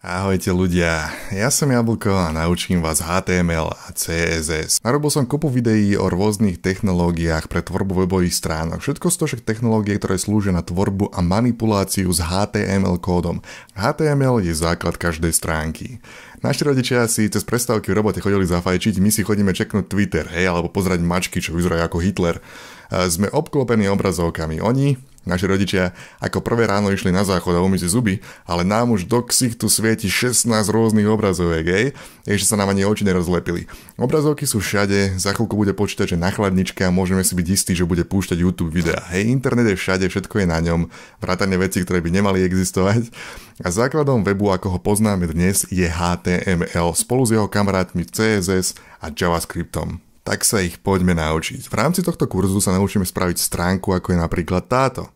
Ahojte ľudia, ja som Jablko a naučím vás HTML a CSS. Narobil som kopu videí o rôznych technológiách pre tvorbu webových stránok. Všetko sú to však technológie, ktoré slúžia na tvorbu a manipuláciu s HTML kódom. HTML je základ každej stránky. Naši rodičia si cez prestávky v robote chodili zafajčiť, my si chodíme čeknúť Twitter, hej, alebo pozerať mačky, čo vyzerajú ako Hitler. Sme obklopení obrazovkami. Oni, Naši rodičia ako prvé ráno išli na záchod a umyť si zuby, ale nám už do ksichtu svieti 16 rôznych obrazoviek, ej? Ešte sa nám ani oči nerozlepili. Obrazovky sú všade, za chvíľku bude počítať, že na chladničke a môžeme si byť istí, že bude púšťať YouTube videa. Hej, internet je všade, všetko je na ňom, vrátane veci, ktoré by nemali existovať. A základom webu, ako ho poznáme dnes, je HTML spolu s jeho kamarátmi CSS a JavaScriptom tak sa ich poďme naučiť. V rámci tohto kurzu sa naučíme spraviť stránku, ako je napríklad táto.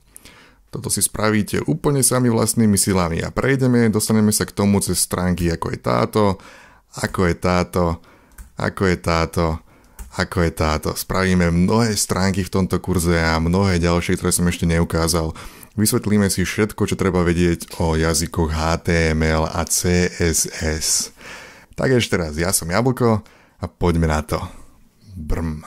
Toto si spravíte úplne sami vlastnými silami a prejdeme, dostaneme sa k tomu cez stránky, ako je táto, ako je táto, ako je táto, ako je táto. Spravíme mnohé stránky v tomto kurze a mnohé ďalšie, ktoré som ešte neukázal. Vysvetlíme si všetko, čo treba vedieť o jazykoch HTML a CSS. Tak ešte raz, ja som Jablko a poďme na to. Brm.